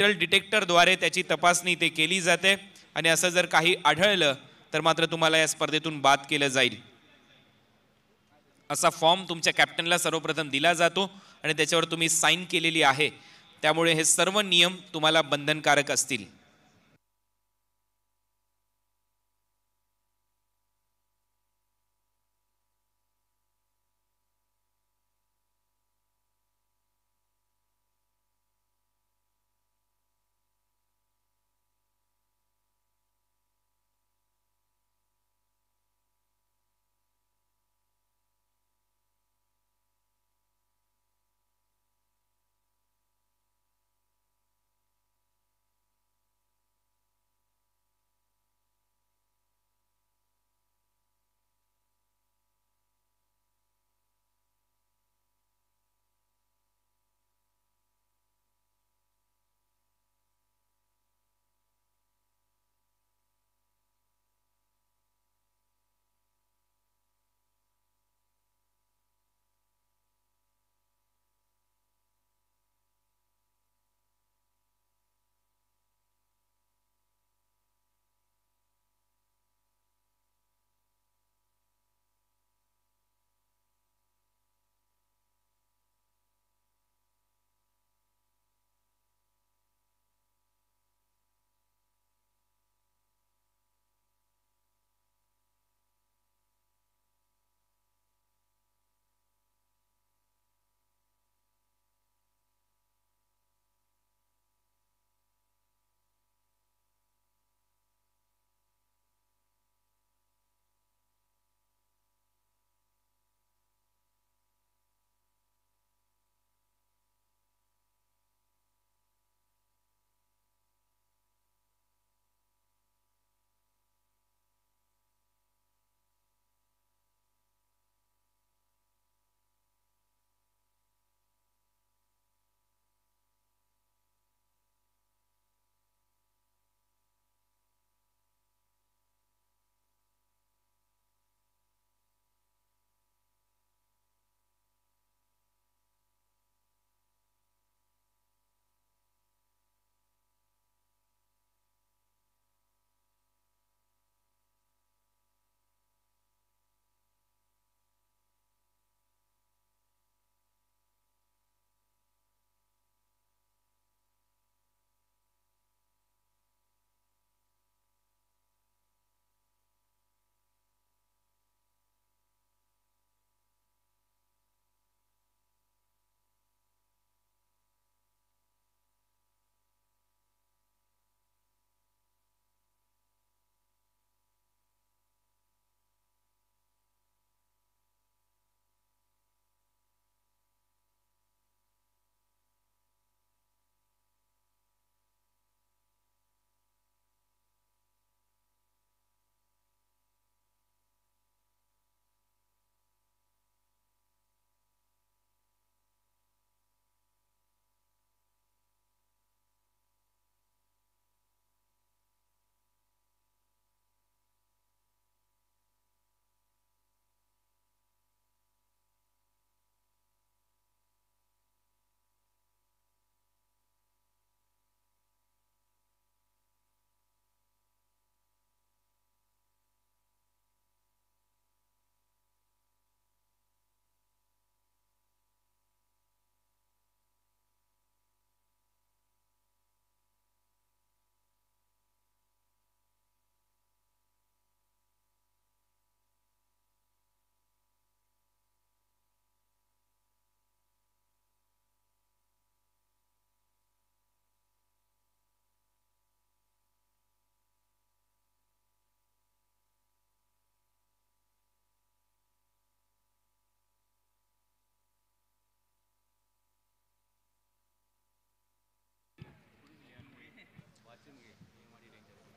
Metal डिटेक्टरद्वारे त्याची तपासणी ते केली जाते. आणि असं जर काही आढळलं तर मात्र तुम्हाला या स्पर्धेतून बाद केलं जाईल. असा फॉर्म तुमच्या कॅप्टनला सर्वप्रथम दिला जातो आणि त्याच्यावर तुम्ही साईन केलेली आहे. त्यामुळे हे सर्व नियम तुम्हाला बंधनकारक असतील.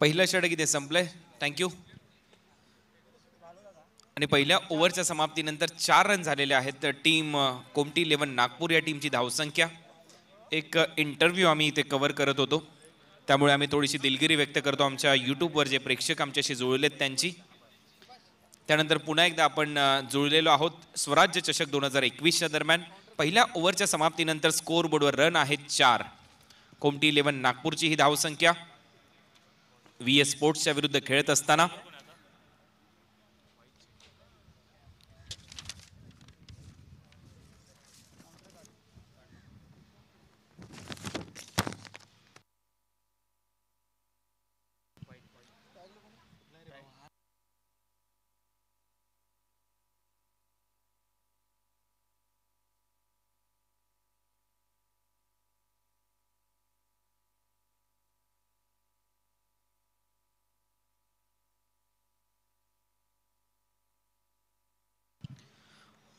पहिलं षटक इथे संपलंय? थँक्यू आणि पहिल्या ओव्हरच्या समाप्तीनंतर चार रन झालेले आहेत. तर टीम कोमटी इलेव्हन नागपूर या टीमची धावसंख्या. एक इंटरव्ह्यू आम्ही इथे कव्हर करत होतो. त्यामुळे आम्ही थोडीशी दिलगिरी व्यक्त करतो आमच्या यूट्यूबवर जे प्रेक्षक आमच्याशी जुळलेत त्यांची. त्यानंतर पुन्हा एकदा आपण जुळलेलो आहोत. स्वराज्य चषक दोन हजार एकवीसच्या दरम्यान. पहिल्या ओव्हरच्या समाप्तीनंतर स्कोर बोर्डवर रन आहेत चार. कोमटी इलेव्हन नागपूरची ही धावसंख्या. व्ही एस स्पोर्ट्सच्या विरुद्ध खेळत असताना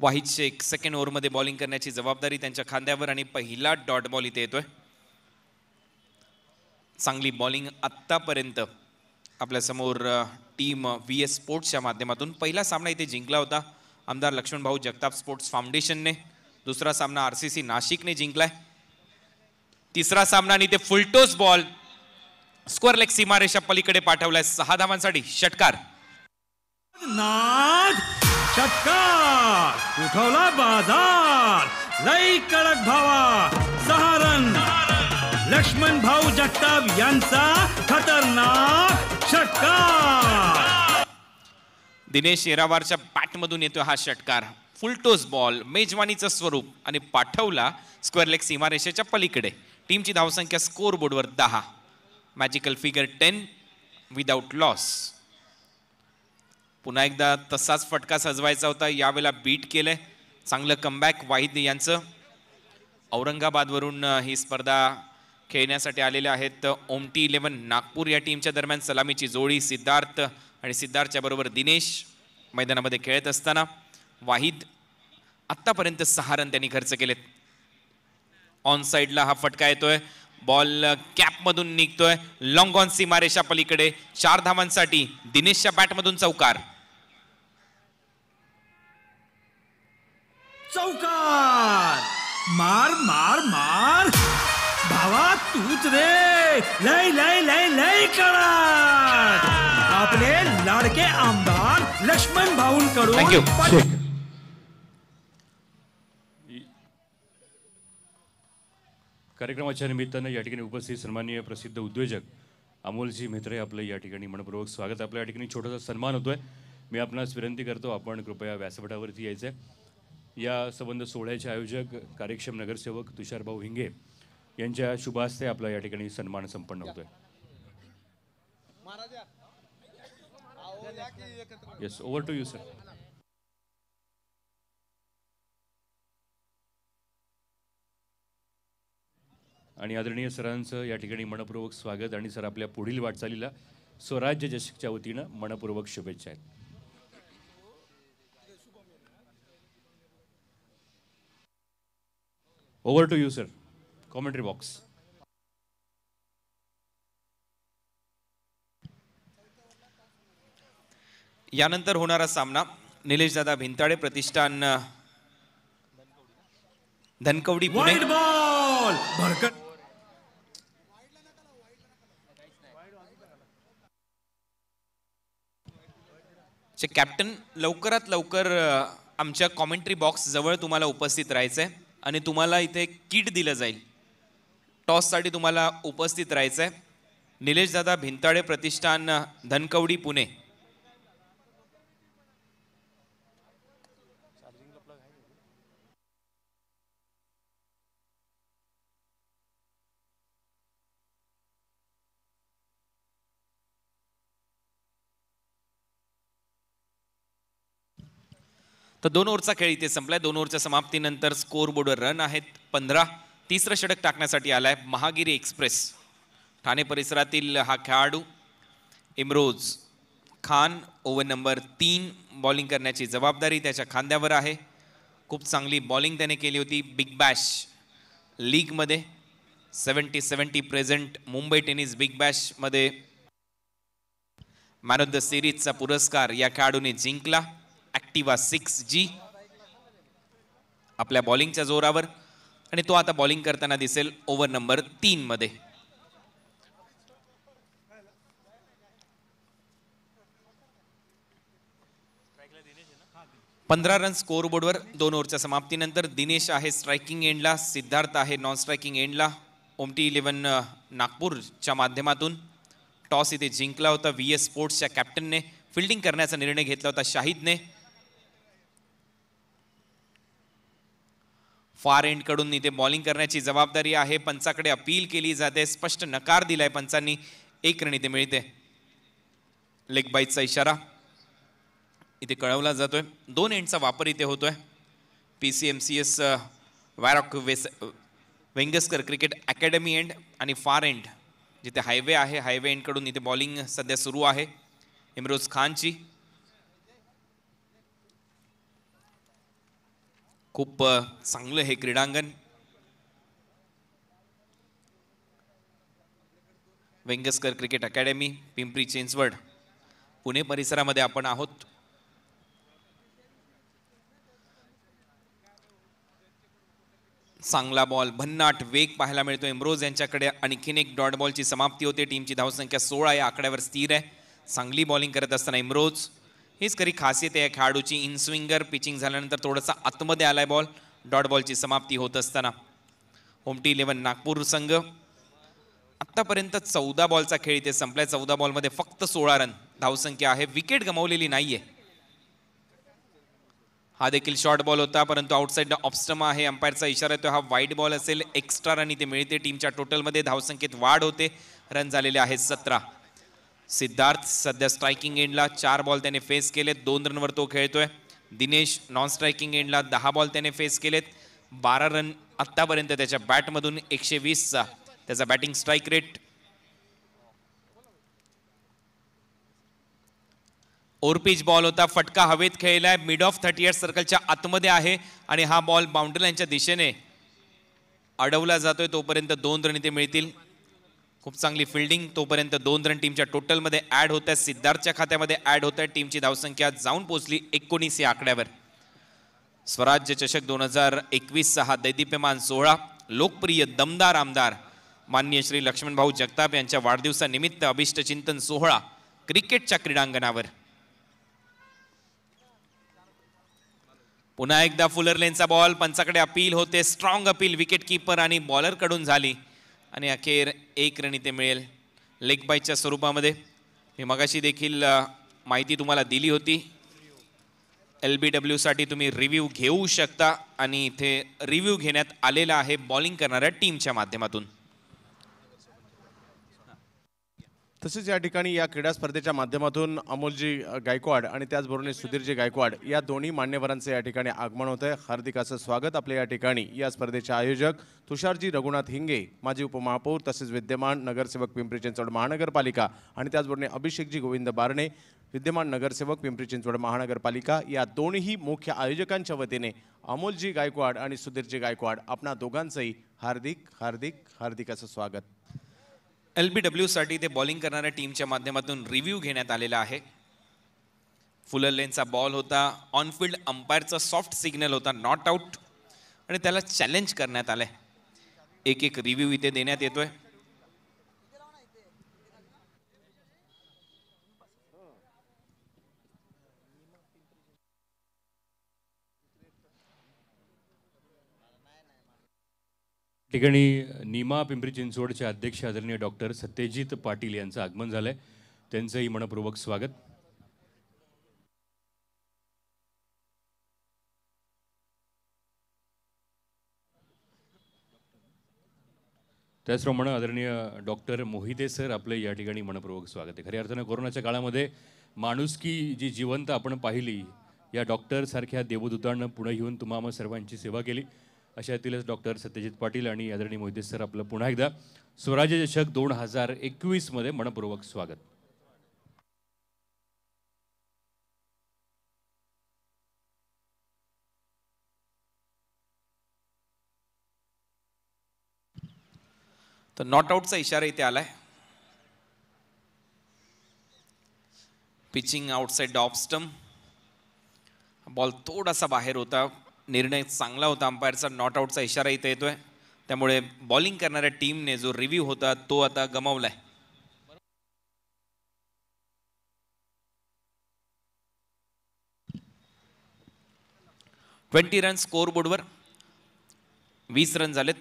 वाहिद शेख सेकंड ओव्हरमध्ये बॉलिंग करण्याची जबाबदारी त्यांच्या खांद्यावर आणि पहिला डॉट बॉल इथे येतोय. चांगली बॉलिंग आत्तापर्यंत आपल्यासमोर टीम व्ही एस स्पोर्ट्सच्या माध्यमातून. पहिला सामना इथे जिंकला होता आमदार लक्ष्मणभाऊ जगताप स्पोर्ट्स फाउंडेशनने. दुसरा सामना आर सी सी नाशिकने जिंकलाय. तिसरा सामना आणि ते फुलटोस बॉल स्कोअर लेग सीमारेषा पलीकडे पाठवलाय सहा धावांसाठी षटकार. षटकार उठवला बाजार! लई कडक भावा! सहारण लक्ष्मण भाऊ जगताप यांचा खतरनाक षटकार! दिनेश येरावारच्या बॅटमधून येतो हा षटकार. फुलटोस बॉल मेजवानीचं स्वरूप आणि पाठवला स्क्वेअर लेग सीमारेषेच्या पलीकडे. टीमची धावसंख्या स्कोर बोर्डवर दहा. Magical figure ten without loss पुन्हा एकदा तसाच फटका सजवायचा होता. यावेळेला बीट केलं आहे चांगलं कमबॅक वाहिद यांचं. औरंगाबादवरून ही स्पर्धा खेळण्यासाठी आलेले आहेत. ओमटी इलेवन नागपूर या टीमच्या दरम्यान सलामीची जोडी सिद्धार्थ आणि सिद्धार्थच्या बरोबर दिनेश मैदानामध्ये खेळत असताना वाहिद आत्तापर्यंत सहा रन त्यांनी खर्च केलेत. ऑन साईडला हा फटका येतोय. बॉल कॅपमधून निघतोय. लॉंग ऑन सीमारेषा पलीकडे. चार धावांसाठी दिनेशच्या बॅटमधून चौकार. चौकार. मार मार मार. भावा तूच रे. लय लय लय लय कडक आपले लाडके आमदार लक्ष्मण भाऊंकडून. पट- कार्यक्रमाच्या निमित्तानं या ठिकाणी उपस्थित सन्माननीय प्रसिद्ध उद्योजक अमोलजी म्हेत्रे आपलं या ठिकाणी मनपूर्वक स्वागत. आपल्या या ठिकाणी छोटासा सन्मान होतोय. मी आपणास विनंती करतो आपण कृपया व्यासपीठावरती यायचं आहे या संबंध सोहळ्याचे आयोजक कार्यक्षम नगरसेवक तुषारभाऊ हिंगे यांच्या शुभ हस्ते आपला या ठिकाणी सन्मान संपन्न होतोय. Yes over to you sir आणि आदरणीय सरांचं या ठिकाणी मनपूर्वक स्वागत आणि सर आपल्या पुढील वाटचालीला स्वराज्य चषकच्या वतीनं मनपूर्वक शुभेच्छा आहेत. Over to you sir commentary box यानंतर होणारा सामना. निलेशदादा भिंताडे प्रतिष्ठान अ, धनकवडी पुणे. कॅप्टन लवकरात लवकर आमच्या कॉमेंट्री बॉक्स जवळ तुम्हाला उपस्थित राहायचं आहे आणि तुम्हाला इथे किट दिलं जाईल. टॉससाठी तुम्हाला उपस्थित राहायचं आहे निलेश दादा भिंताडे प्रतिष्ठान धनकवडी पुणे. तर दोन ओव्हरचा खेळ इथे संपलाय. दोन ओव्हरच्या समाप्तीनंतर स्कोर बोर्डवर रन आहेत पंधरा. तिसरं षटक टाकण्यासाठी आलाय महागिरी एक्सप्रेस. ठाणे परिसरातील हा खेळाडू इम्रोज खान ओव्हर नंबर तीन बॉलिंग करण्याची जबाबदारी त्याच्या खांद्यावर आहे. खूप चांगली बॉलिंग त्याने केली होती बिग बॅश लीगमध्ये. Seventy seventy present Mumbai tennis big बॅशमध्ये. Man of the सिरीजचा पुरस्कार या खेळाडूने जिंकला. ॲक्टिवा सिक्स जी आपल्या बॉलिंगच्या जोरावर. आणि तो आता बॉलिंग करताना दिसेल ओव्हर नंबर तीनमध्ये पंधरा रन स्कोर बोर्डवर दोन ओव्हरच्या समाप्तीनंतर दिनेश आहे स्ट्रायकिंग एंडला सिद्धार्थ आहे नॉन स्ट्रायकिंग एंडला ओमटी इलेव्हन नागपूरच्या माध्यमातून टॉस इथे जिंकला होता. व्ही एस स्पोर्ट्सच्या कॅप्टनने फिल्डिंग करण्याचा निर्णय घेतला होता शाहिदने. फार एंडकडून इथे बॉलिंग करण्याची जबाबदारी आहे. पंचाकडे अपील केली जाते. स्पष्ट नकार दिलाय पंचांनी. एक रन इथे मिळते. लेग बाईटचा इशारा. इथे कळवला जातोय. दोन एंडचा वापर इथे होतोय. P C M C S वॅरॉक वेस वेंगसकर क्रिकेट अकॅडमी एंड आणि फार एंड जिथे हायवे आहे. हायवे एंडकडून इथे बॉलिंग सध्या सुरू आहे. इम्रोज खानची खूप चांगलं हे क्रीडांगण. व्यंगस्कर क्रिकेट अकॅडमी पिंपरी चिंचवड पुणे परिसरामध्ये आपण आहोत. चांगला बॉल भन्नाट वेग पाहायला मिळतो इम्रोज यांच्याकडे आणखीन एक डॉट बॉलची समाप्ती होते. टीमची धावसंख्या सोळा या आकड्यावर स्थिर आहे. चांगली बॉलिंग करत असताना इम्रोज हीच खरी खासियत आहे. खेळाडूची इनस्विंगर पिचिंग झाल्यानंतर थोडासा आतमध्ये आलाय बॉल. डॉट बॉलची समाप्ती होत असताना. होमटी इलेव्हन नागपूर संघ. आत्तापर्यंत चौदा बॉलचा खेळ इथे संपलाय. चौदा बॉलमध्ये फक्त सोळा रन. धावसंख्या आहे. विकेट गमावलेली नाहीये. हा देखील शॉर्ट बॉल होता परंतु आउटसाईड ऑप्स्टम आहे. अंपायरचा इशारा येतो हा वाईट बॉल असेल. एक्स्ट्रा रन इथे मिळते. टीमच्या टोटलमध्ये धावसंख्येत वाढ होते. रन झालेले आहेत सतरा. सिद्धार्थ सध्या स्ट्रायकिंग एंडला चार बॉल त्याने फेस केलेत. दोन रनवर तो खेळतोय. दिनेश नॉन स्ट्रायकिंग एंडला दहा बॉल त्याने फेस केलेत. बारा रन आत्तापर्यंत त्याच्या बॅटमधून एकशे वीसचा त्याचा बॅटिंग स्ट्राईक रेट ओरपीच बॉल होता. फटका हवेत खेळलाय. मिड ऑफ थर्टी एट सर्कलच्या आतमध्ये आहे आणि हा बॉल बाउंड्री लाईनच्या दिशेने अडवला जातोय. तोपर्यंत दोन रन इथे मिळतील. खूप चांगली फिल्डिंग तोपर्यंत दोन रन टीमच्या टोटलमध्ये ॲड होत आहेत सिद्धार्थच्या खात्यामध्ये ॲड होत आहे टीमची धावसंख्या जाऊन पोहोचली एकोणीस या आकड्यावर स्वराज्य चषक दोन हजार एकवीसचा हा दैदिप्यमान सोहळा. लोकप्रिय दमदार आमदार माननीय श्री लक्ष्मणभाऊ जगताप यांच्या वाढदिवसानिमित्त अभिष्टचिंतन सोहळा क्रिकेटच्या क्रीडांगणावर. पुन्हा एकदा फुलर लेनचा बॉल पंचाकडे अपील होते. स्ट्रॉंग अपील विकेटकीपर आणि बॉलरकडून झाली. आणि अखेर एक रन इथे मिळेल. लेग बायच्या स्वरूपामध्ये. मी मगाशी देखील माहिती तुम्हाला दिली होती. एल बी डब्ल्यूसाठी तुम्ही रिव्ह्यू घेऊ शकता आणि इथे रिव्ह्यू घेण्यात आलेला आहे बॉलिंग करणाऱ्या टीमच्या माध्यमातून. तसेच या ठिकाणी या क्रीडा स्पर्धेच्या माध्यमातून अमोलजी गायकवाड आणि त्याचबरोबर सुधीरजी गायकवाड या दोन्ही मान्यवरांचं या ठिकाणी आगमन होत आहे हार्दिक असं स्वागत आपल्या या ठिकाणी. या स्पर्धेचे आयोजक तुषारजी रघुनाथ हिंगे माजी उपमहापौर तसेच विद्यमान नगरसेवक पिंपरी चिंचवड महानगरपालिका आणि त्याचबरोबर अभिषेकजी गोविंद बारणे विद्यमान नगरसेवक पिंपरी चिंचवड महानगरपालिका या दोन्ही मुख्य आयोजकांच्या वतीने अमोलजी गायकवाड आणि सुधीरजी गायकवाड आपणा दोघांचंही हार्दिक हार्दिक हार्दिक असं स्वागत. एल बी डब्ल्यूसाठी ते बॉलिंग करणाऱ्या टीमच्या माध्यमातून रिव्ह्यू घेण्यात आलेला आहे. फुलर लेनचा बॉल होता. ऑनफिल्ड अंपायरचा सॉफ्ट सिग्नल होता नॉट आऊट आणि त्याला चॅलेंज करण्यात आलं आहे एक एक रिव्ह्यू इथे देण्यात येतोय. ठिकाणी नीमा पिंपरी चिंचवडचे अध्यक्ष आदरणीय डॉक्टर सत्यजित पाटील यांचं आगमन झालंय. त्यांचंही मनपूर्वक स्वागत. त्याचप्रमाणे आदरणीय डॉक्टर मोहिते सर आपले या ठिकाणी मनपूर्वक स्वागत आहे. खऱ्या अर्थानं कोरोनाच्या काळामध्ये माणुसकी जी जिवंत आपण पाहिली या डॉक्टरसारख्या देवदूतांना पुढे येऊन तुम्हा सर्वांची सेवा केली. अशातीलच डॉक्टर सत्यजित पाटील आणि आदरणीय मोहिते सर आपलं पुन्हा एकदा स्वराज्य चषक दोन हजार एकवीसमध्ये मनपूर्वक स्वागत. तर नॉट आऊटचा इशारा इथे आलाय. Pitching outside off stump ball थोडासा बाहेर होता. निर्णय चांगला होता. अंपायरचा नॉट आऊटचा इशारा इथे येतोय. त्यामुळे बॉलिंग करणाऱ्या टीमने जो रिव्ह्यू होता तो आता गमावलाय. ट्वेंटी रन स्कोर बोर्डवर वीस रन झालेत.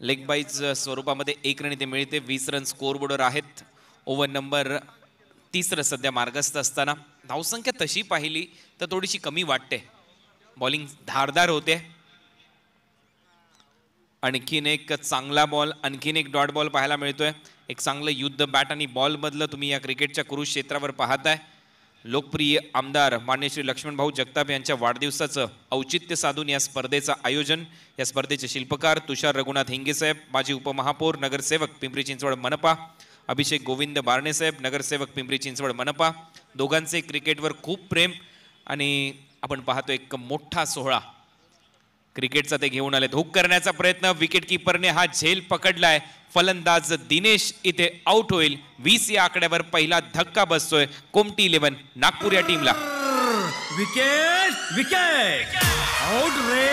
लेग बाईज स्वरूपामध्ये एक रन इथे मिळते. वीस रन स्कोअरबोर्डवर आहेत. ओव्हर नंबर तिसरं सध्या मार्गस्थ असताना. धावसंख्या तशी पाहिली तर थोडीशी कमी वाटते. बॉलिंग धारदार होते. आणखीन एक चांगला बॉल आणखीन एक डॉट बॉल पाहायला मिळतोय. एक चांगलं युद्ध बॅट आणि बॉलमधलं तुम्ही या क्रिकेटच्या कुरुक्षेत्रावर पाहताय. लोकप्रिय आमदार मान्य श्री लक्ष्मणभाऊ जगताप यांच्या वाढदिवसाचं औचित्य साधून या स्पर्धेचं आयोजन. या स्पर्धेचे शिल्पकार तुषार रघुनाथ हिंगेसाहेब माजी उपमहापौर नगरसेवक पिंपरी चिंचवड मनपा अभिषेक गोविंद बारणेसाहेब नगरसेवक पिंपरी चिंचवड मनपा. दोघांचे क्रिकेटवर खूप प्रेम आणि आपण पाहतो एक मोठा सोहळा. क्रिकेटचा ते घेऊन आलेत. हुक करण्याचा प्रयत्न विकेट किपरने हा झेल पकडलाय. फलंदाज दिनेश इथे आउट होईल. वीस या आकड्यावर पहिला धक्का बसतोय कोमटी इलेव्हन नागपूर या टीमला विकेट विकेट आउट रे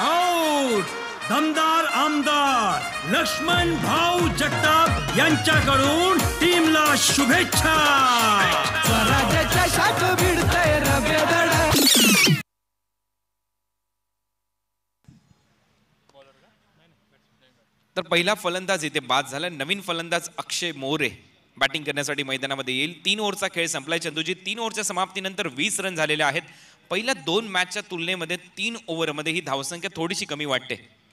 आउट दमदार आमदार लक्ष्मण भाऊ जगताप यांच्याकडून टीमला शुभेच्छा. स्वराज्याच्या शाख भिडतय तर पहिला फलंदाज इथे बाद झाला. नवीन फलंदाज अक्षय मोरे बॅटिंग करण्यासाठी मैदानामध्ये येईल. तीन ओव्हरचा खेळ संपलाय. चंदूजी तीन ओव्हरच्या समाप्तीनंतर वीस रन झालेले आहेत. पहिल्या दोन मॅचच्या तुलनेमध्ये तीन ओव्हरमध्ये ही धावसंख्या थोडीशी कमी वाटते.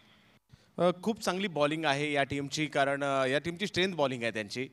खूप चांगली बॉलिंग आहे या टीमची कारण या टीमची स्ट्रेंथ बॉलिंग आहे त्यांची.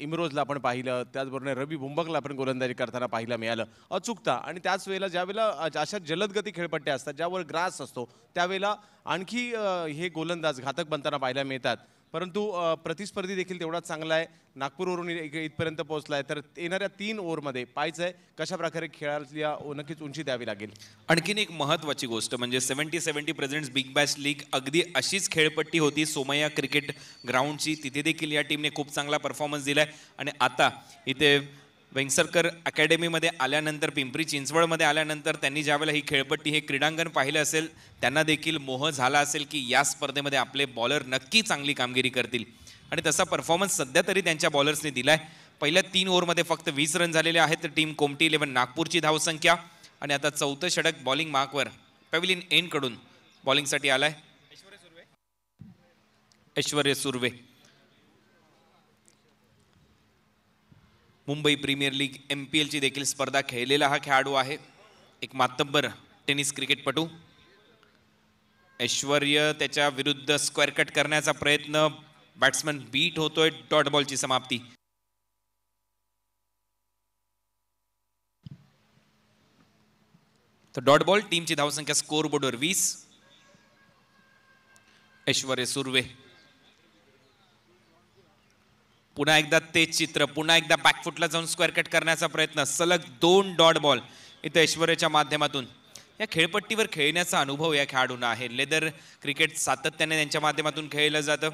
इमरोजला आपण पाहिलं त्याचबरोबर रवी बुंबकला आपण गोलंदाजी करताना पाहायला मिळालं. अचूकता. आणि त्याच वेळेला ज्यावेळेला वेळेला अशा जलदगती खेळपट्ट्या असतात ज्यावर ग्रास असतो त्यावेळेला आणखी हे गोलंदाज घातक बनताना पाहायला मिळतात. परंतु प्रतिस्पर्धी देखील तेवढाच चांगला आहे. नागपूरवरून इथपर्यंत पोहोचला आहे तर येणाऱ्या तीन ओव्हरमध्ये पाहायचं आहे कशा प्रकारे खेळाला नक्कीच उंची द्यावी लागेल. आणखीन एक महत्त्वाची गोष्ट म्हणजे seventy seventy presents big bash league अगदी अशीच खेळपट्टी होती सोमय्या क्रिकेट ग्राउंडची तिथे देखील या टीमने खूप चांगला परफॉर्मन्स दिलाय. आणि आता इथे वेंगसरकर अकॅडमीमध्ये आल्यानंतर पिंपरी चिंचवडमध्ये आल्यानंतर त्यांनी ज्यावेळेला ही खेळपट्टी हे क्रीडांगण पाहिलं असेल त्यांना देखील मोह झाला असेल की या स्पर्धेमध्ये आपले बॉलर नक्की चांगली कामगिरी करतील. आणि तसा परफॉर्मन्स सध्या तरी त्यांच्या बॉलर्सनी दिला आहे पहिल्या तीन ओव्हरमध्ये फक्त वीस रन झालेले आहेत. टीम कोमटी इलेव्हन नागपूरची धावसंख्या आणि आता चौथं षडक बॉलिंग मार्कवर पॅव्हिलिन एनकडून बॉलिंगसाठी आलाय. Aishwarya Surve. Mumbai premier league M P एलची देखील स्पर्धा खेळलेला हा खेळाडू आहे. एक मातब्बर टेनिस क्रिकेटपटू. ऐश्वर्य त्याच्या विरुद्ध स्क्वेअर कट करण्याचा प्रयत्न. बॅट्समन बीट होतोय डॉट बॉलची समाप्ती. तर डॉट बॉल टीमची धावसंख्या स्कोर बोर्डवर वीस. ऐश्वर्य सुर्वे. पुन्हा एकदा तेच चित्र पुन्हा एकदा बॅकफुटला जाऊन स्क्वेअर कट करण्याचा प्रयत्न. सलग दोन डॉट बॉल इथं ऐश्वर्याच्या माध्यमातून. या खेळपट्टीवर खेळण्याचा अनुभव या खेळाडूंना आहे. लेदर क्रिकेट सातत्याने त्यांच्या माध्यमातून खेळलं जातं.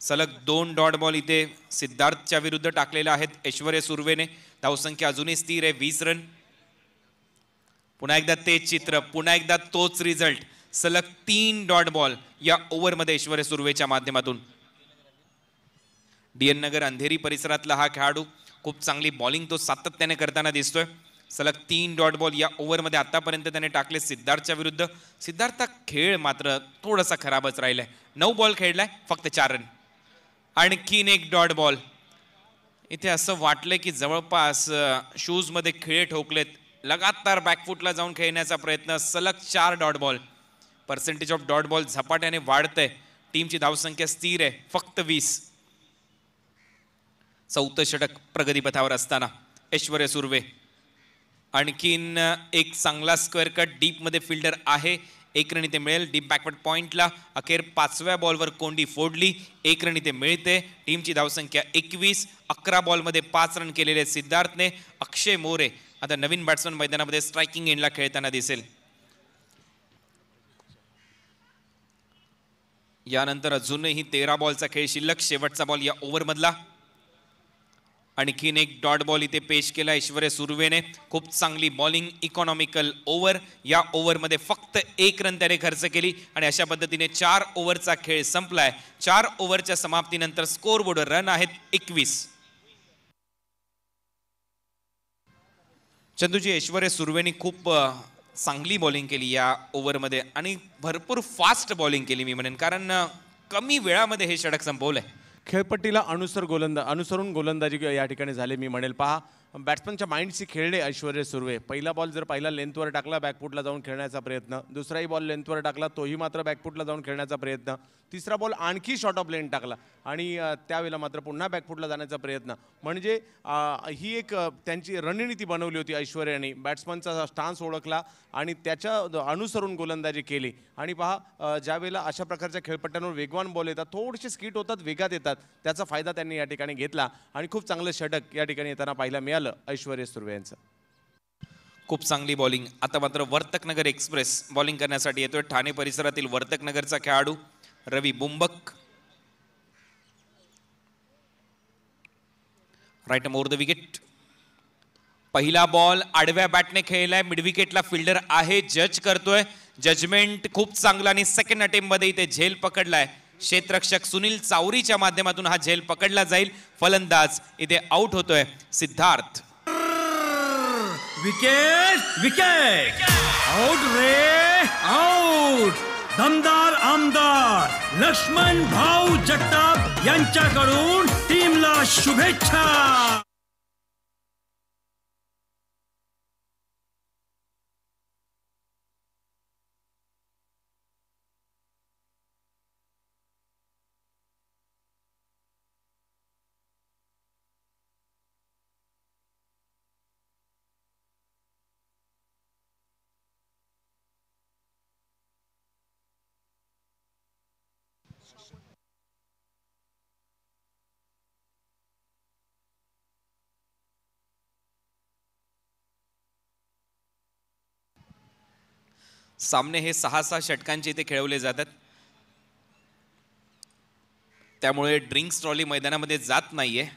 सलग दोन डॉट बॉल इथे सिद्धार्थच्या विरुद्ध टाकलेल्या आहेत ऐश्वर्य सुर्वेने. धावसंख्या अजूनही स्थिर आहे वीस रन पुन्हा एकदा तेच चित्र पुन्हा एकदा तोच रिझल्ट सलग तीन डॉट बॉल या ओव्हरमध्ये ऐश्वर्य सुर्वेच्या माध्यमातून. डी एन नगर अंधेरी परिसरातला हा खेळाडू खूप चांगली बॉलिंग तो सातत्याने करताना दिसतोय. सलग तीन डॉट बॉल या ओव्हरमध्ये आतापर्यंत त्याने टाकले सिद्धार्थच्या विरुद्ध. सिद्धार्थ खेळ मात्र थोडासा खराबच राहिलाय. नऊ बॉल खेळलाय फक्त चार रन आणखीन एक डॉट बॉल इथे असं वाटलंय की जवळपास शूजमध्ये खेळ ठोकलेत. लगातार बॅकफूटला जाऊन खेळण्याचा प्रयत्न सलग चार dot ball percentage of dot ball झपाट्याने वाढतंय. टीमची धावसंख्या स्थिर आहे फक्त वीस. चौथं षटक प्रगतीपथावर असताना. ऐश्वर्य सुर्वे. आणखीन एक चांगला स्क्वेअर कट डीपमध्ये फिल्डर आहे. एक रन इथे मिळेल. डीप बॅकवर्ड पॉईंटला अखेर पाचव्या बॉलवर कोंडी फोडली. एक रन इथे मिळते. टीमची धावसंख्या एकवीस. अकरा बॉलमध्ये पाच रन केलेले सिद्धार्थने. अक्षय मोरे आता नवीन बॅट्समन मैदानामध्ये स्ट्रायकिंग एंडला खेळताना दिसेल. यानंतर अजूनही तेरा बॉलचा खेळ. शिल्लक शेवटचा बॉल या ओव्हरमधला. आणखीन एक डॉट बॉल इथे पेश केला ऐश्वर्य सुर्वेने. खूप चांगली बॉलिंग इकॉनॉमिकल ओव्हर या ओव्हरमध्ये फक्त एक रन त्याने खर्च केली आणि अशा पद्धतीने चार ओव्हरचा खेळ संपलाय. चार ओव्हरच्या समाप्तीनंतर स्कोरबोर्डवर रन आहेत एकवीस. चंदूजी ऐश्वर्य सुर्वेनी खूप चांगली बॉलिंग केली या ओव्हरमध्ये आणि भरपूर फास्ट बॉलिंग केली मी म्हणेन. कारण कमी वेळामध्ये हे छडक संपवलं आहे खेळपट्टीला अनुसर गोलंदा अनुसरून गोलंदाजी या ठिकाणी झाले. मी म्हणेल पहा बॅट्समनच्या माइंडशी खेळले ऐश्वर्य सुर्वे. पहिला बॉल जर पहिला लेंथवर टाकला बॅकफुटला जाऊन खेळण्याचा प्रयत्न. दुसराही बॉल लेंथवर टाकला तोही मात्र बॅकफुटला जाऊन खेळण्याचा प्रयत्न. तिसरा बॉल आणखी शॉर्ट ऑफ लेन टाकला आणि त्यावेळेला मात्र पुन्हा बॅकफुटला जाण्याचा प्रयत्न. म्हणजे ही एक त्यांची रणनीती बनवली होती ऐश्वर्याने. बॅट्समनचा स्टान्स ओळखला आणि त्याच्या अनुसरून गोलंदाजी केली. आणि पहा ज्यावेळेला अशा प्रकारच्या खेळपट्ट्यांवर वेगवान बॉल येतात थोडेसे स्किट होतात वेगात येतात त्याचा फायदा त्यांनी या ठिकाणी घेतला. आणि खूप चांगलं षटक या ठिकाणी येताना पाहायला मिळालं. ऐश्वर्य सुर्वे यांचं. खूप चांगली बॉलिंग. आता मात्र वर्तकनगर एक्सप्रेस बॉलिंग करण्यासाठी येतोय. ठाणे परिसरातील वर्तकनगरचा खेळाडू Ravi Bumbak. Right more the wicket पहिला बॉल आडव्या बॅटने खेळलाय. मिडविकेटला फिल्डर आहे. जज करतोय. जजमेंट खूप चांगलं आणि सेकंड अटेम्पमध्ये इथे झेल पकडलाय. क्षेत्ररक्षक सुनील चावरीच्या माध्यमातून हा झेल पकडला जाईल. फलंदाज इथे आउट होतोय. सिद्धार्थ. विकेट विकेट आउट रे आउट दमदार आमदार लक्ष्मण भाऊ जगताप यांच्याकडून टीमला शुभेच्छा. सामने हे सहा सहा षटकांचे इथे खेळवले जातात. त्यामुळे ड्रिंक्स ट्रॉली मैदानामध्ये जात नाही आहे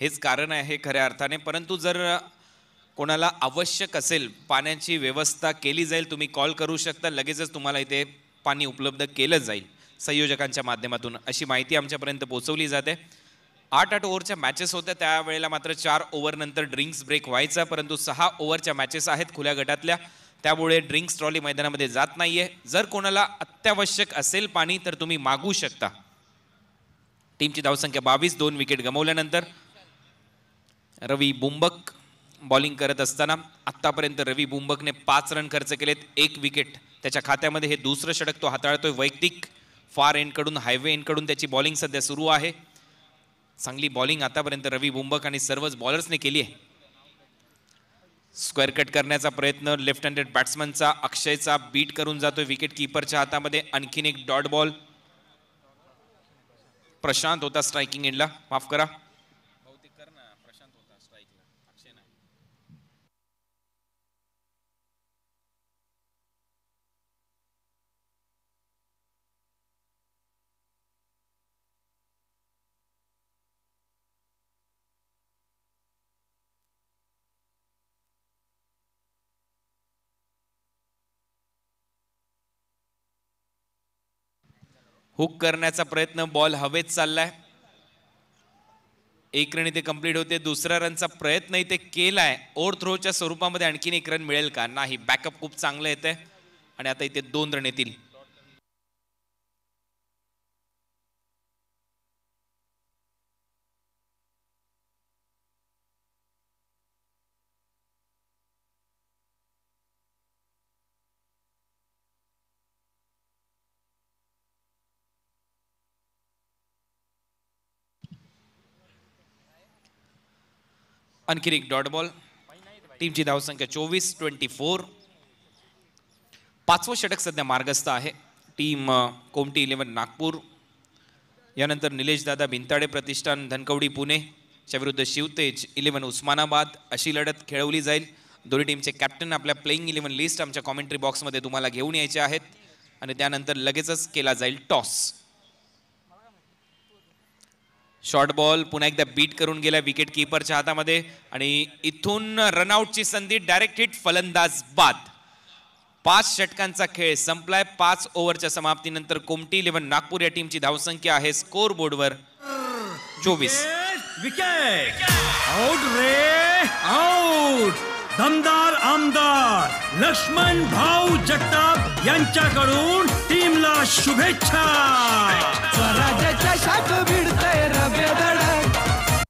हेच कारण आहे खऱ्या अर्थाने. परंतु जर कोणाला आवश्यक असेल पाण्याची व्यवस्था केली जाईल तुम्ही कॉल करू शकता. लगेचच तुम्हाला इथे पाणी उपलब्ध केलं जाईल. संयोजकांच्या माध्यमातून अशी माहिती आमच्यापर्यंत पोहोचवली जाते. आठ आठ ओव्हरच्या मॅचेस होत्या. त्यावेळेला मात्र चार ओव्हरनंतर ड्रिंक्स ब्रेक व्हायचा. परंतु सहा ओव्हरच्या मॅचेस आहेत खुल्या गटातल्या. त्यामुळे ड्रिंक्स ट्रॉली मैदानामध्ये जात नाहीये. जर कोणाला अत्यावश्यक असेल पाणी तर तुम्ही मागू शकता. टीमची धावसंख्या बावीस दोन विकेट गमावल्यानंतर रवी बुंबक बॉलिंग करत असताना आत्तापर्यंत रवी बुंबकने पाच रन खर्च केलेत एक विकेट त्याच्या खात्यामध्ये. हे दुसरं षटक तो हाताळतोय वैयक्तिक. फार एंडकडून हायवे एंडकडून त्याची बॉलिंग सध्या सुरू आहे. चांगली बॉलिंग आतापर्यंत रवी बुंबक आणि सर्वच बॉलर्सने केली आहे. स्क्वेअर कट करण्याचा प्रयत्न लेफ्ट हँडेड बॅट्समनचा अक्षयचा बीट करून जातोय विकेट किपरच्या हातामध्ये. आणखीन एक डॉट बॉल प्रशांत होता स्ट्रायकिंग एंडला माफ करा. हुक करण्याचा प्रयत्न बॉल हवेत चाललाय. एक रन इथे कंप्लीट होते दुसऱ्या रनचा प्रयत्न इथे केलाय. ओव्हर थ्रोच्या स्वरूपामध्ये आणखीन एक रन मिळेल का? नाही बॅकअप खूप चांगलं येते आणि आता इथे दोन रन येतील. आणखीन एक डॉट बॉल. टीमची धावसंख्या चोवीस ट्वेंटी फोर. पाचवं षटक सध्या मार्गस्थ आहे. Team Komti eleven Nagpur. यानंतर निलेश दादा भिंताडे प्रतिष्ठान धनकवडी पुणेच्या विरुद्ध शिवतेज इलेव्हन उस्मानाबाद. अशी लढत खेळवली जाईल. दोन्ही टीमचे कॅप्टन आपल्या प्लेईंग इलेव्हन लिस्ट आमच्या कॉमेंट्री बॉक्समध्ये तुम्हाला घेऊन यायचे आहेत. आणि त्यानंतर लगेचच केला जाईल टॉस शॉर्ट बॉल पुन्हा एकदा बीट करून गेला विकेट किपरच्या हातामध्ये आणि इथून रनआउटची संधी डायरेक्ट हिट फलंदाज बाद. पाच षटकांचा खेळ संपलाय. पाच ओव्हरच्या समाप्तीनंतर कोमटी इलेव्हन नागपूर या टीमची धावसंख्या आहे स्कोर बोर्डवर चोवीस विकेट आउट रे आउट दमदार आमदार लक्ष्मण भाऊ जगताप यांच्याकडून टीमला शुभेच्छा. स्वराज्याच्या शाख भिडतय रवे धडक.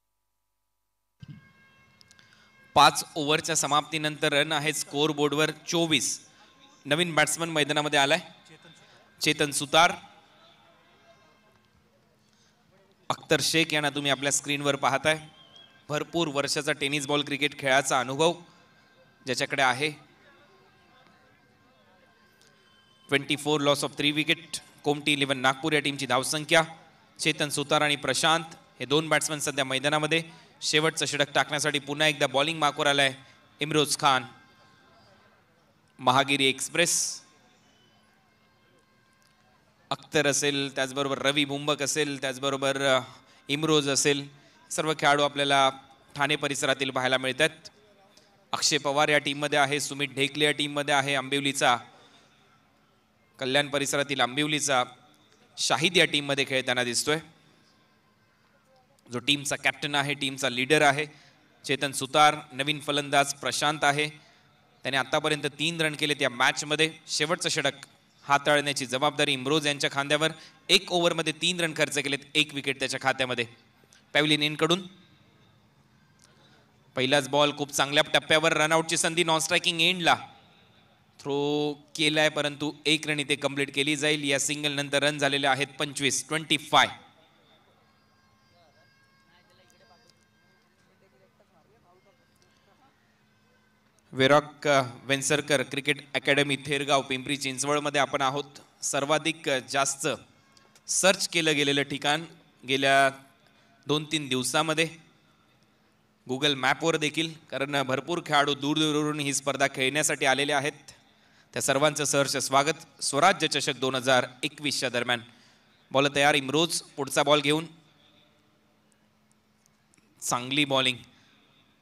पाच ओव्हरच्या समाप्तीनंतर रन आहेत स्कोर बोर्डवर चोवीस. नवीन बॅट्समन मैदानामध्ये आलाय. चेतन सुतार. अख्तर शेख यांना तुम्ही आपल्या स्क्रीनवर पाहताय. भरपूर वर्षाचा टेनिस बॉल क्रिकेट खेळाचा अनुभव. ज्याच्याकडे आहे. Twenty four loss of three wicket Komti eleven Nagpur या टीमची धावसंख्या. चेतन सुतार आणि प्रशांत हे दोन बॅट्समन सध्या मैदानामध्ये. शेवटचं षटक टाकण्यासाठी पुन्हा एकदा बॉलिंग मार्कवर आलाय इम्रोज खान. महागिरी एक्सप्रेस. अख्तर असेल त्याचबरोबर रवी मुंबक असेल त्याचबरोबर इमरोज इम्रोज असेल. सर्व खेळाडू आपल्याला ठाणे परिसरातील पाहायला मिळतात. अक्षय पवार या टीममध्ये आहे सुमित ढेकले या टीममध्ये आहे आंबिवलीचा कल्याण परिसरातील आंबिवलीचा शाहिद या टीममध्ये खेळताना दिसतोय. जो टीमचा कॅप्टन आहे टीमचा लीडर आहे चेतन सुतार नवीन फलंदाज प्रशांत आहे. त्याने आतापर्यंत तीन रन केलेत या मॅचमध्ये शेवटचं षटक हाताळण्याची जबाबदारी इम्रोज यांच्या खांद्यावर. एक ओव्हरमध्ये तीन रन खर्च केलेत एक विकेट त्याच्या खात्यामध्ये. पॅव्हलिन इनकडून पहिलाच बॉल खूप चांगल्या टप्प्यावर रनआउटची संधी नॉन स्ट्रायकिंग एंडला. थ्रो केलाय परंतु एक रन इथे कंप्लीट केली जाईल. या सिंगल नंतर रन झालेले आहेत पंचवीस ट्वेंटी फाय वेरॉक वेन्सरकर क्रिकेट अकॅडमी थेरगाव पिंपरी चिंचवडमध्ये आपण आहोत. सर्वाधिक जास्त सर्च केलं गेलेलं ठिकाण गेल्या दोन तीन दिवसामध्ये. गुगल मॅपवर देखील कारण भरपूर खेळाडू दूरदूरवरून ही स्पर्धा खेळण्यासाठी आलेले आहेत. त्या सर्वांचं सहर्ष स्वागत. स्वराज्य चषक दोन हजार एकवीसच्या दरम्यान. बॉल तयार इम्रोज. पुढचा बॉल घेऊन. चांगली बॉलिंग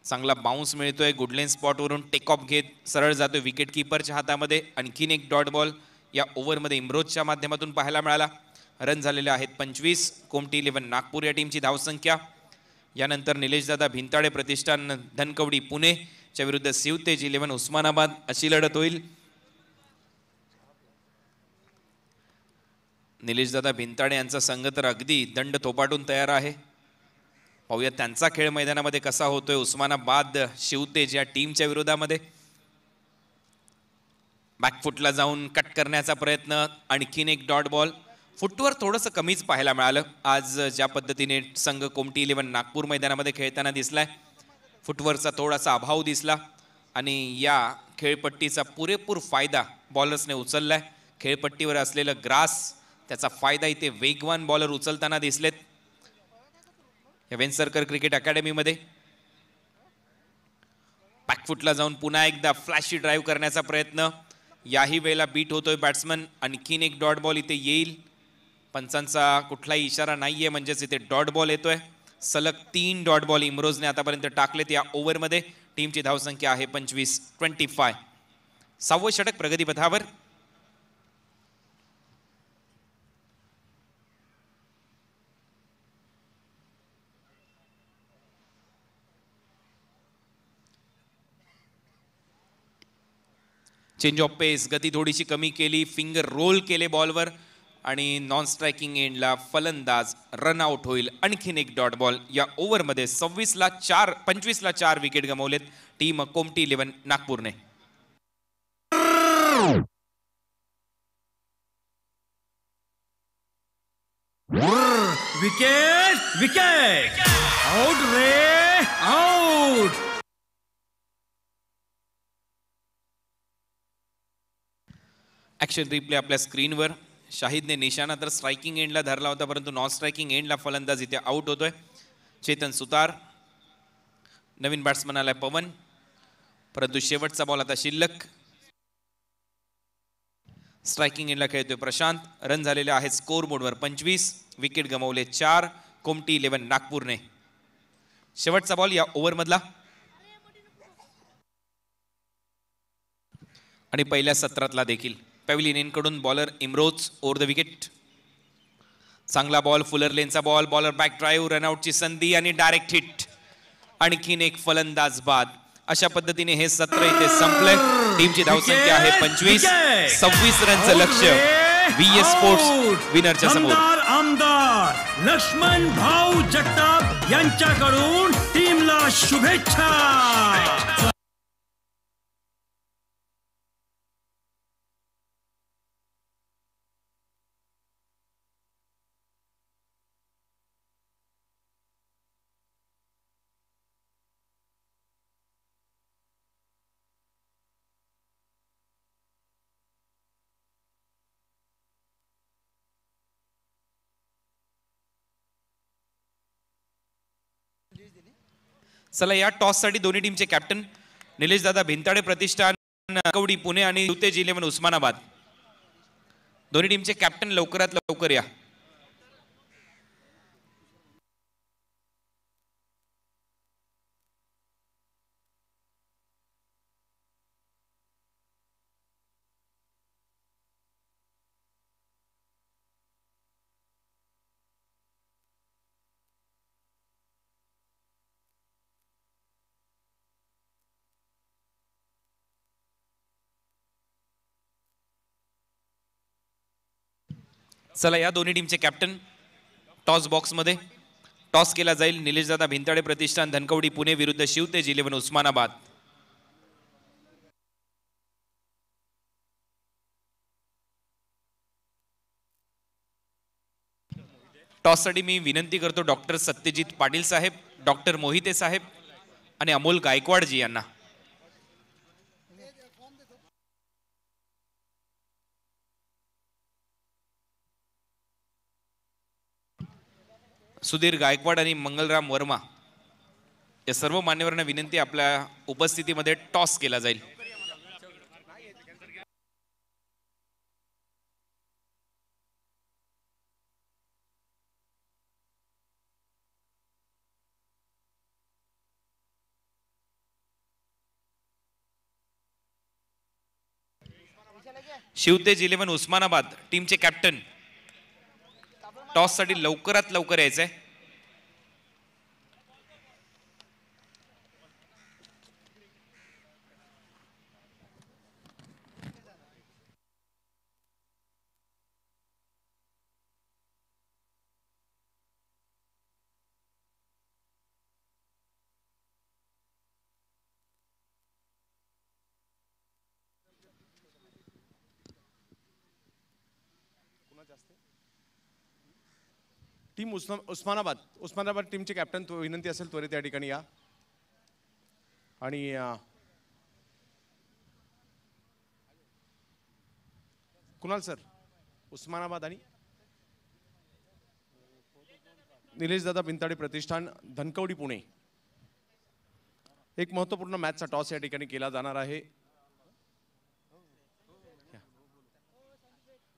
चांगला बाउन्स मिळतोय. गुडलेन स्पॉटवरून टेक ऑफ घेत. सरळ जातोय विकेट किपरच्या हातामध्ये. आणखीन एक डॉट बॉल या ओव्हरमध्ये इम्रोजच्या माध्यमातून पाहायला मिळाला. रन झालेले आहेत पंचवीस. कोमटी इलेव्हन नागपूर या टीमची धावसंख्या. यानंतर निलेशदादा भिंताळे प्रतिष्ठान धनकवडी पुणेच्या विरुद्ध शिवतेज इलेव्हन उस्मानाबाद अशी लढत होईल. निलेशदादा भिंताळे यांचा संघ तर अगदी दंड थोपाटून तयार आहे. पाहूया त्यांचा खेळ मैदानामध्ये कसा होतोय उस्मानाबाद शिवतेज या टीमच्या विरोधामध्ये. बॅकफुटला जाऊन कट करण्याचा प्रयत्न आणखीन एक डॉट बॉल फुटवर थोडंसं कमीच पाहायला मिळालं. आज ज्या पद्धतीने संघ कोमटी इलेव्हन नागपूर मैदानामध्ये खेळताना दिसलाय फुटवरचा थोडासा अभाव दिसला आणि या खेळपट्टीचा पुरेपूर फायदा बॉलर्सने उचललाय. खेळपट्टीवर असलेलं ग्रास त्याचा फायदा इथे वेगवान बॉलर उचलताना दिसलेत. या वेनसरकर क्रिकेट अकॅडमीमध्ये बॅकफुटला जाऊन पुन्हा एकदा फ्लॅशी ड्राईव्ह करण्याचा प्रयत्न. याही वेळेला बीट होतोय बॅट्समन. आणखीन एक डॉट बॉल इथे येईल. पंचांचा कुठलाही इशारा नाहीये म्हणजेच इथे डॉट बॉल येतोय. सलग तीन डॉट बॉल इम्रोजने आतापर्यंत टाकलेत या ओव्हरमध्ये. टीमची धावसंख्या आहे पंचवीस ट्वेंटी फाय. सहावं षटक प्रगतीपथावर. चेंज ऑफ पेस गती थोडीशी कमी केली फिंगर रोल केले बॉलवर आणि नॉन स्ट्रायकिंग एंडला फलंदाज रन आउट होईल. आणखीन एक डॉट बॉल या ओव्हरमध्ये सव्वीसला चार पंचवीसला चार विकेट गमावलेत. टीम कोमटी इलेव्हन नागपूरने. विकेट विकेट आउट रे आउट ॲक्शन रिप्ले आपल्या स्क्रीनवर शाहिदने निशाणा तर स्ट्रायकिंग एंडला धरला होता परंतु नॉन स्ट्रायकिंग एंडला फलंदाज इथे आउट होतोय. चेतन सुतार नवीन बॅट्समन आलाय पवन परंतु शेवटचा बॉल आता शिल्लक. स्ट्रायकिंग एंडला खेळतोय प्रशांत रन झालेले आहेत स्कोर बोर्डवर पंचवीस विकेट गमावले चार कोमटी इलेव्हन नागपूरने. शेवटचा बॉल या ओव्हरमधला आणि पहिल्या सत्रातला देखील. पॅव्हलिनकडून bowler Imroz over the wicket. चांगला बॉल फुलर लेनचा बॉल बॉलर बॅक ड्राईव्ह रनआउटची संधी आणि डायरेक्ट हिट आणखीन एक फलंदाज बाद. अशा पद्धतीने हे सत्र इथे संपलंय. टीमची धावसंख्या आहे पंचवीस. सव्वीस रनचं लक्ष व्ही एस स्पोर्ट्स विनरच्या समोर. आमदार लक्ष्मण भाऊ जगताप यांच्याकडून टीमला शुभेच्छा. चला या टॉससाठी दोन्ही टीमचे कॅप्टन निलेश दादा भिंताडे प्रतिष्ठान कवडी पुणे आणि युतेज इलेव्हन उस्मानाबाद. दोन्ही टीमचे कॅप्टन लवकरात लवकर या. चला या दोन्ही टीमचे कॅप्टन टॉस बॉक्समध्ये टॉस केला जाईल. निलेशदादा भिंताडे प्रतिष्ठान. धनकवडी पुणे विरुद्ध शिवतेज इलेव्हन उस्मानाबाद. टॉससाठी मी विनंती करतो डॉक्टर सत्यजित पाटील साहेब डॉक्टर मोहिते साहेब आणि अमोल गायकवाडजी यांना. सुधीर गायकवाड आणि मंगलराम वर्मा या सर्व मान्यवरांना विनंती आपल्या उपस्थितीमध्ये टॉस केला जाईल. शिवतेज इलेव्हन उस्मानाबाद टीमचे कॅप्टन टॉससाठी लवकरात लवकर यायचं आहे टीम उस्मा उस्मानाबाद. उस्मानाबाद टीमचे कॅप्टन तो विनंती असेल त्वरित त्या ठिकाणी या. आणि कुणाल सर? उस्मानाबाद आणि? निलेशदादा पिंताडे प्रतिष्ठान धनकवडी पुणे. एक महत्त्वपूर्ण मॅचचा टॉस या ठिकाणी केला जाणार आहे.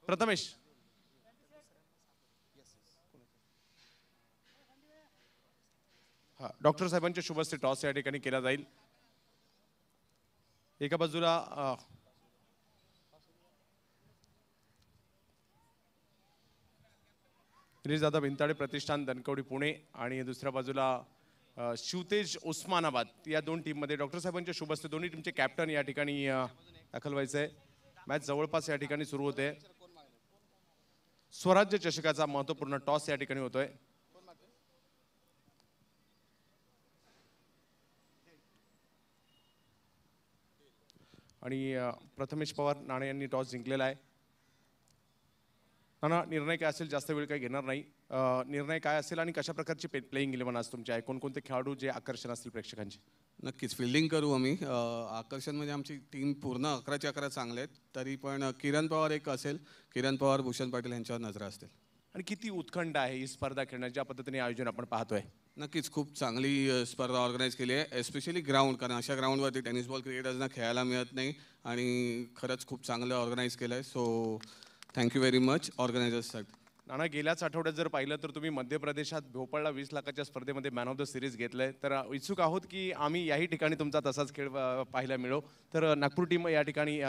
प्रथमेश. डॉक्टर साहेबांच्या शुभस्ते टॉस या ठिकाणी केला जाईल. एका बाजूला जाधव भिंताडे प्रतिष्ठान दनकवडी पुणे आणि दुसऱ्या बाजूला शिवतेज उस्मानाबाद या दोन टीममध्ये डॉक्टर साहेबांच्या शुभस्ते दोन्ही टीमचे कॅप्टन या ठिकाणी दाखल व्हायचं आहे मॅच जवळपास या ठिकाणी सुरू होते. स्वराज्य चषकाचा महत्त्वपूर्ण टॉस या ठिकाणी होतोय. आणि प्रथमेश पवार नाणे यांनी टॉस जिंकलेला आहे. नाना निर्णय काय असेल? जास्त वेळ काही घेणार नाही. निर्णय काय असेल आणि कशा प्रकारची प्लेईंग इलेव्हन आज तुमचे आहे? कोणकोणते खेळाडू जे आकर्षण असतील प्रेक्षकांचे? नक्कीच. फिल्डिंग करू आम्ही. आकर्षण म्हणजे आमची टीम पूर्ण अकराचे अकरा चांगले आहेत. तरी पण किरण पवार एक असेल. किरण पवार भूषण पाटील यांच्यावर नजर असतील. आणि किती उत्खंड आहे ही स्पर्धा खेळण्याची? ज्या पद्धतीने आयोजन आपण पाहतोय. नक्कीच खूप चांगली स्पर्धा ऑर्गनाईज केली आहे एस्पेशली ग्राउंड. कारण अशा ग्राउंडवरती टेनिस बॉल क्रिकेटर्सना खेळायला मिळत नाही आणि खरंच खूप चांगलं ऑर्गनाईज केलं आहे. So thank you very much ऑर्गनायझर्ससाठी नाना गेल्याच आठवड्यात जर पाहिलं तर तुम्ही मध्य प्रदेशात भोपाळला वीस लाखाच्या स्पर्धेमध्ये मॅन ऑफ द सिरीज आहे तर इच्छुक आहोत की आम्ही याही ठिकाणी तुमचा तसाच खेळ पाहायला मिळो. तर नागपूर टीम या ठिकाणी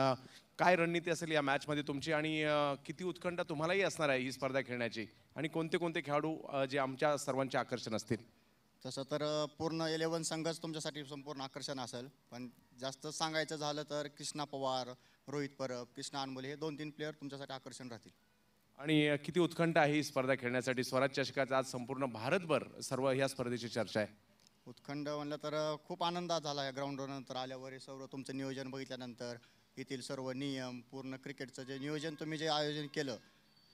काय रणनीती असेल या मॅचमध्ये तुमची? आणि किती उत्कंठ तुम्हालाही असणार आहे ही स्पर्धा खेळण्याची? आणि कोणते कोणते खेळाडू जे आमच्या सर्वांचे आकर्षण असतील? तसं तर पूर्ण इलेवन संघच तुमच्यासाठी संपूर्ण आकर्षण असेल. पण जास्त सांगायचं झालं तर कृष्णा पवार रोहित परब कृष्णा अनमोले हे दोन तीन प्लेअर तुमच्यासाठी आकर्षण राहतील. आणि किती उत्कंठ आहे ही स्पर्धा खेळण्यासाठी? स्वराज चषकाचा आज संपूर्ण भारतभर सर्व ह्या स्पर्धेची चर्चा आहे. उत्खंड म्हणलं तर खूप आनंद झाला या ग्राउंडवर नंतर आल्यावर हे सर्व तुमचं नियोजन बघितल्यानंतर येथील सर्व नियम पूर्ण क्रिकेटचं जे नियोजन तुम्ही जे आयोजन केलं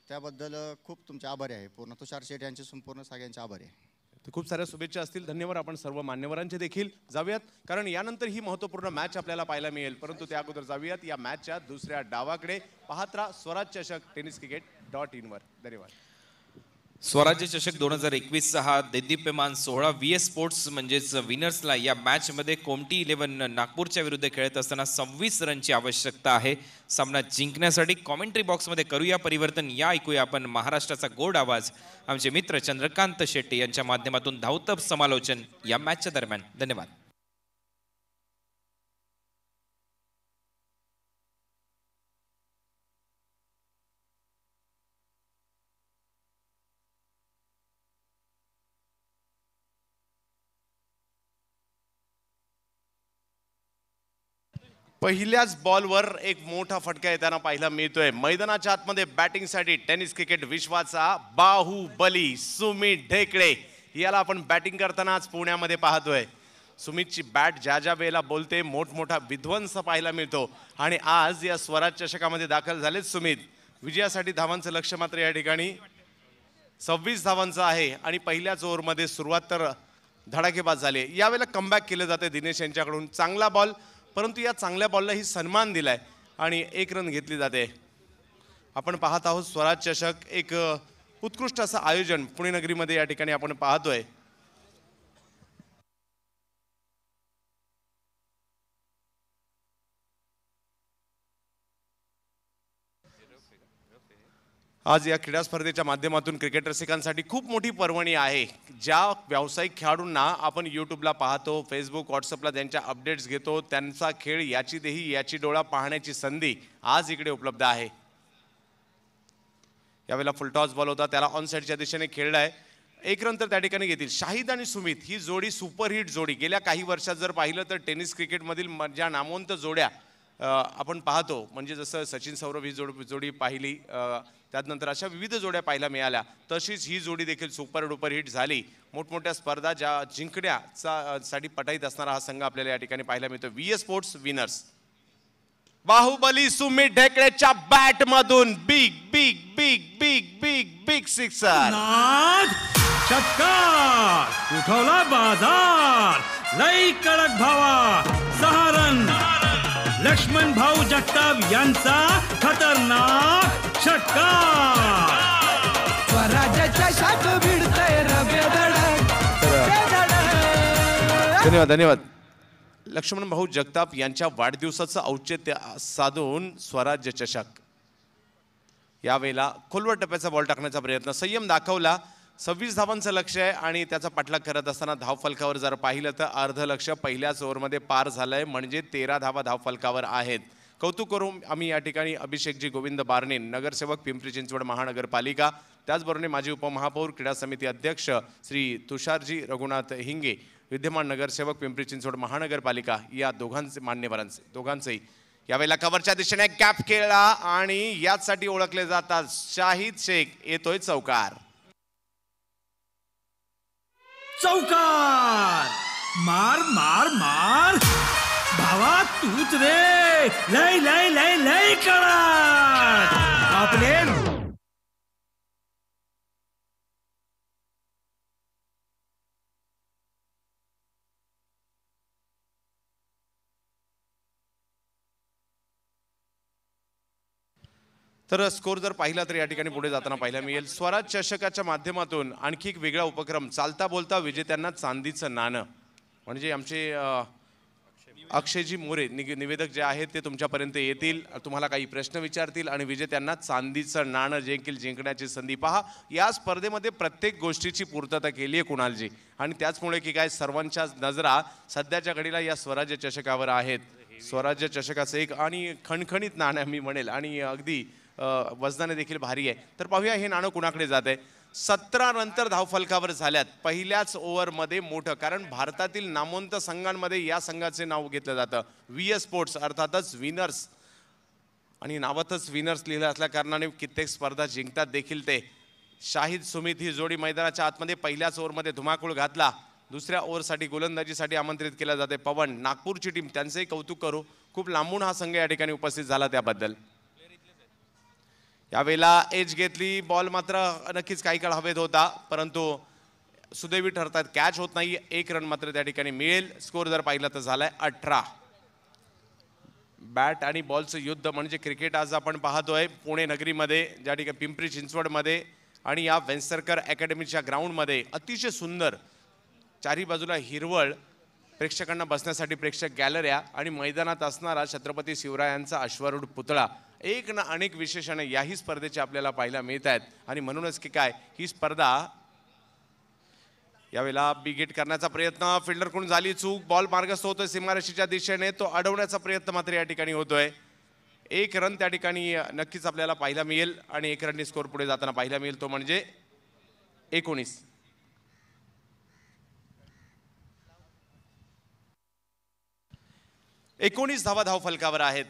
त्याबद्दल खूप तुमचे आभारी आहे. पूर्ण तुषार शेठ यांचे संपूर्ण सगळ्यांचे आभारी आहे. तर खूप साऱ्या शुभेच्छा असतील. धन्यवाद. आपण सर्व मान्यवरांचे देखील जाऊयात. कारण यानंतर ही महत्त्वपूर्ण मॅच आपल्याला पाहायला मिळेल. परंतु त्या अगोदर जाऊयात. या मॅचच्या दुसऱ्या डावाकडे पाहत राहा. स्वराज चषक टेनिस क्रिकेट डॉट इनवर धन्यवाद. स्वराज्य चषक दोन हजार एकवीसचा हा देदीप्यमान सोहळा व्ही एस स्पोर्ट्स म्हणजेच विनर्सला या मॅचमध्ये कोमटी इलेव्हन नागपूरच्या विरुद्ध खेळत असताना सव्वीस रनची आवश्यकता आहे. सामना जिंकण्यासाठी कॉमेंट्री बॉक्समध्ये करूया परिवर्तन या ऐकूया आपण महाराष्ट्राचा गोड आवाज. आमचे मित्र चंद्रकांत शेट्टी यांच्या माध्यमातून धावतप समालोचन या मॅचच्या दरम्यान. धन्यवाद. पहिल्याच बॉलवर एक मोठा फटका येताना पाहायला मिळतोय. मैदानाच्या आतमध्ये बॅटिंगसाठी टेनिस क्रिकेट विश्वाचा बाहुबली सुमित ढेकळे. याला आपण बॅटिंग करताना आज पुण्यामध्ये पाहतोय. सुमितची बॅट ज्या ज्या वेळेला बोलते मोठमोठा विध्वंस पाहायला मिळतो. आणि आज या स्वराज चषकामध्ये दाखल झालेत सुमित. विजयासाठी धावांचं लक्ष मात्र या ठिकाणी सव्वीस धावांचं आहे. आणि पहिल्याच ओव्हरमध्ये सुरुवात तर धडाकेबाज झाली. यावेळेला कमबॅक केलं जाते दिनेश यांच्याकडून. चांगला बॉल परंतु या चांगल्या बॉललाही सन्मान दिलाय आणि एक रन घेतली जाते. आपण पाहत आहोत स्वराज चषक एक उत्कृष्ट असं आयोजन पुणे नगरीमध्ये या ठिकाणी आपण पाहतोय. आज या क्रीडा स्पर्धेच्या माध्यमातून क्रिकेट रसिकांसाठी खूप मोठी पर्वणी आहे. ज्या व्यावसायिक खेळाडूंना आपण यूट्यूबला पाहतो फेसबुक व्हॉट्सअपला त्यांच्या अपडेट्स घेतो त्यांचा खेळ याची देही याची डोळा पाहण्याची संधी आज इकडे उपलब्ध आहे. यावेळेला फुलटॉस बॉल होता त्याला ऑन साईडच्या दिशेने खेळलाय. एक रन तर त्या ठिकाणी घेतील. शाहिद आणि सुमित ही जोडी सुपरहिट जोडी. गेल्या काही वर्षात जर पाहिलं तर टेनिस क्रिकेटमधील म- ज्या नामवंत जोड्या आपण पाहतो. म्हणजे जसं सचिन सौरभ ही जोड जोडी पाहिली त्यानंतर अशा विविध जोड्या पाहायला मिळाल्या. तशीच ही जोडी देखील सुपर डुपर हिट झाली. मोठमोठ्या स्पर्धा ज्या जिंकण्याचा साठी पटाईत असणारा हा संघ आपल्याला या ठिकाणी पाहायला मिळतो. V S sports winners. Baahubali Sumit ढेकळेच्या bat मधून big big big big big big sixer नाद! षटकार उठवला बाजार! लई कडक भावा सहारण लक्ष्मण भाऊ जगताप यांचा खतरनाक षटकार स्वराज्याच्या शाख भिडतय धडक धन्यवाद धन्यवाद. लक्ष्मण भाऊ जगताप यांच्या वाढदिवसाचं औचित्य साधून स्वराज्य चषक यावेळेला खोलवर टप्प्याचा बॉल टाकण्याचा प्रयत्न. संयम दाखवला. सव्वीस धावांचं लक्ष आहे आणि त्याचा पाठलाग करत असताना धावफलकावर जर पाहिलं तर अर्ध लक्ष पहिल्याच ओव्हरमध्ये पार झालंय. म्हणजे तेरा धावा धावफलकावर आहेत. कौतुक करू. आम्ही या ठिकाणी अभिषेकजी गोविंद बारणे नगरसेवक पिंपरी चिंचवड महानगरपालिका. त्याचबरोबर माजी उपमहापौर क्रीडा समिती अध्यक्ष श्री तुषारजी रघुनाथ हिंगे विद्यमान नगरसेवक पिंपरी चिंचवड महानगरपालिका या दोघांचे मान्यवरांचे दोघांचेही. यावेळेला कव्हरच्या दिशेने कॅप खेळला आणि याचसाठी ओळखले जातात शाहिद शेख. येतोय चौकार. चौकार! मार मार मार! भावा तूच रे. लय लय लय लय कडक आपले तर स्कोर जर पाहिला तर या ठिकाणी पुढे जाताना पाहायला मिळेल. स्वराज चषकाच्या माध्यमातून आणखी एक वेगळा उपक्रम चालता बोलता विजेत्यांना चांदीचं नाणं. म्हणजे आमचे अक्षयजी मोरे निग- निवेदक जे आहेत ते तुमच्यापर्यंत येतील तुम्हाला काही प्रश्न विचारतील आणि विजेत्यांना चांदीचं नाणं जिंकील जिंकण्याची संधी पहा. या स्पर्धेमध्ये प्रत्येक गोष्टीची पूर्तता केली आहे कुणालजी. आणि त्याचमुळे की काय सर्वांच्या नजरा सध्याच्या घडीला या स्वराज्य चषकावर आहेत. स्वराज्य चषकाचं एक आणि खणखणीत नाणं मी म्हणेल आणि अगदी वजनाने देखील भारी आहे. तर पाहूया हे नाणं कुणाकडे जात आहे सतरा नंतर धावफलकावर झाल्यात. पहिल्याच ओव्हरमध्ये मोठं कारण भारतातील नामवंत संघांमध्ये या संघाचे नाव घेतलं जातं. व्ही एस स्पोर्ट्स अर्थातच विनर्स. आणि नावातच विनर्स लिहिलं असल्या कारणाने कित्येक स्पर्धा जिंकतात देखील ते. शाहिद सुमित ही जोडी मैदानाच्या आतमध्ये पहिल्याच ओव्हरमध्ये धुमाकूळ घातला. दुसऱ्या ओव्हरसाठी गोलंदाजीसाठी आमंत्रित केलं जाते पवन. नागपूरची टीम त्यांचंही कौतुक करू. खूप लांबून हा संघ या ठिकाणी उपस्थित झाला त्याबद्दल. यावेळेला एज घेतली. बॉल मात्र नक्कीच काही काळ हवेत होता परंतु सुदैवी ठरतात कॅच होत नाही. एक रन मात्र त्या ठिकाणी मिळेल. स्कोर जर पाहिला तर झालाय अठरा. बॅट आणि बॉलचं युद्ध म्हणजे क्रिकेट आज आपण पाहतोय. पुणे नगरीमध्ये ज्या ठिकाणी पिंपरी चिंचवडमध्ये आणि या वेंसरकर अकॅडमीच्या ग्राउंडमध्ये अतिशय सुंदर चारी बाजूला हिरवळ प्रेक्षकांना बसण्यासाठी प्रेक्षक गॅलऱ्या आणि मैदानात असणारा छत्रपती शिवरायांचा अश्वारूढ पुतळा. एक ना अनेक विशेषणं याही स्पर्धेचे आपल्याला पाहायला मिळत आहेत आणि म्हणूनच की काय ही स्पर्धा यावेळेला बिगेट करण्याचा प्रयत्न फिल्डरकडून झाली चूक बॉल मार्गस्थ होतोय सीमारेषेच्या दिशेने तो अडवण्याचा प्रयत्न मात्र या ठिकाणी होतोय. एक रन त्या ठिकाणी नक्कीच आपल्याला पाहायला मिळेल आणि एक रननी स्कोर पुढे जाताना पाहायला मिळेल तो म्हणजे एकोणीस. एकोणीस धावा धाव फलकावर आहेत.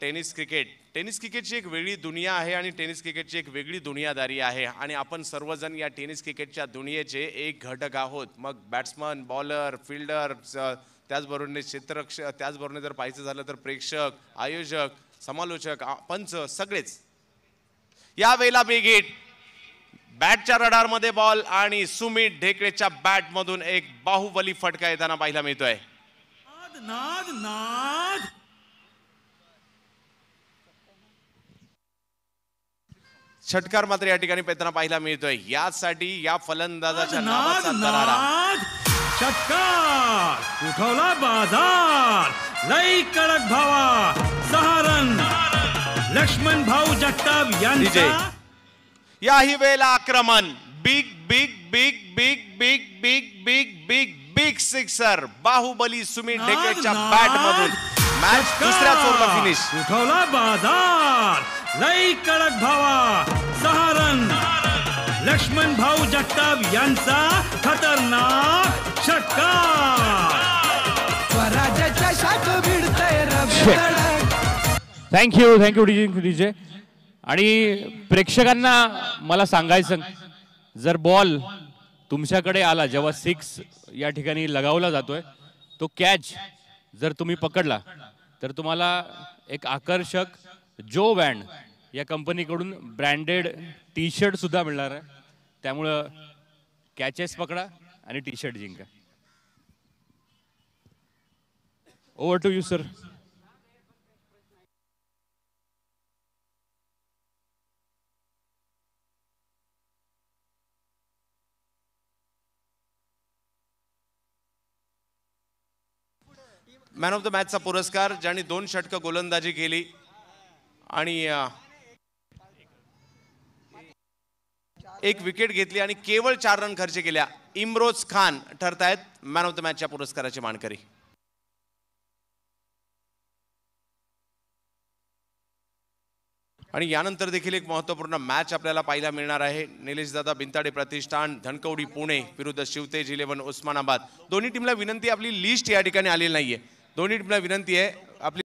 Tennis cricket. टेनिस क्रिकेटची एक वेगळी दुनिया आहे आणि टेनिस क्रिकेटची एक वेगळी दुनियादारी आहे. आणि आपण सर्वजण या टेनिस क्रिकेटच्या दुनियेचे एक घटक आहोत. मग बॅट्समन बॉलर फिल्डर त्याचबरोबर क्षेत्ररक्ष त्याचबरोबर जर पाहायचं झालं तर प्रेक्षक आयोजक समालोचक पंच सगळेच. यावेळेला बिगेट बॅटच्या रडारमध्ये बॉल आणि सुमित ढेकळेच्या बॅटमधून एक बाहुबली फटका येताना पाहायला मिळतोय. नाद नाद नाद षटकार मात्र या ठिकाणी पेताना पाहायला मिळतोय. यासाठी या फलंदाजाच्या नाद नावाचा दरारा नाद षटकार. उठवला बाजार. लई कडक भावा सहा रन. लक्ष्मण भाऊ जगताप यांचा. याही वेळेला आक्रमण. Big big big big big big big big big sixer Baahubali Sumit नाद. बॅट मधून. मॅच दुसऱ्या चोरला फिनिश उठवला बाजार. लई कडक भावा सहा रन. लक्ष्मण भाऊ जगताप यांचा खतरनाक षटकार. स्वराज्याच्या शाख भिडतय Ravi thank you thank you DJ DJ आणि प्रेक्षकांना मला सांगायचं जर बॉल तुमच्याकडे आला जेव्हा सिक्स या ठिकाणी लगावला जातोय तो कॅच जर तुम्ही पकडला तर तुम्हाला एक आकर्षक जो बँड या कंपनीकडून ब्रँडेड टी शर्ट सुद्धा मिळणार आहे. त्यामुळं कॅचेस पकडा आणि T shirt जिंका. Over to you sir man of the मॅचचा पुरस्कार ज्यांनी दोन षटकं गोलंदाजी केली. आणि एक विकेट घेतली आणि केवळ चार रन खर्च केल्या. इम्रोज खान ठरतायत मॅन ऑफ द मॅचच्या पुरस्काराची मानकरी. आणि यानंतर देखील एक महत्त्वपूर्ण मॅच आपल्याला पाहायला मिळणार आहे. निलेशदादा बिंताडे प्रतिष्ठान धनकवडी पुणे विरुद्ध शिवतेज इलेव्हन उस्मानाबाद. दोन्ही टीमला विनंती आपली लिस्ट या ठिकाणी आलेली नाहीये. दोन्ही टीमला विनंती आहे. आपली